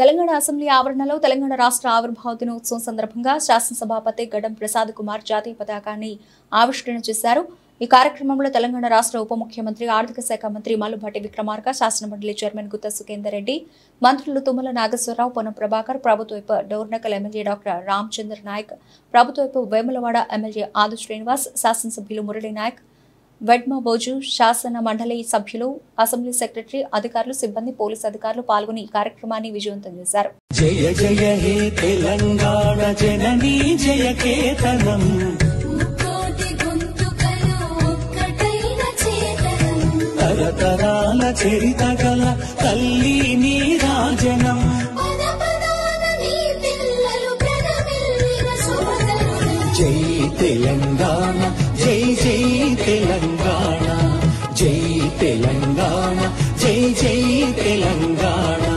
Telangana assembly ఆవరణలో తెలంగాణ రాష్ట్ర ఆవిర్భావ దినోత్సవం సందర్భంగా శాసనసభాపతి గడం ప్రసాద్ కుమార్ జాతీయ పతాకాన్ని ఆవిష్కరణ చేశారు. ఈ కార్యక్రమంలో తెలంగాణ రాష్ట్ర ఉప ముఖ్యమంత్రి ఆర్థిక శాఖ మంత్రి మల్లుభట్టి విక్రమార్క శాసనమండలి చైర్మన్ గుత్త సుఖేందర్ రెడ్డి మంత్రులు తుమ్మల నాగేశ్వరరావు పొన్నం ప్రభాకర్ ప్రభుత్వ డోర్నకల్ ఎమ్మెల్యే డాక్టర్ రామచంద్ర నాయక్ ప్రభుత్వపు వేములవాడ ఎమ్మెల్యే ఆదు శ్రీనివాస్ శాసనసభ్యులు మురళీ నాయక్ వెడ్మబోజు శాసన మండలి సభ్యులు అసెంబ్లీ సెక్రటరీ అధికారులు సిబ్బంది పోలీసు అధికారులు పాల్గొని ఈ కార్యక్రమాన్ని విజయవంతం చేశారు. జయ జయ తెలంగాణ జై తెలంగాణ.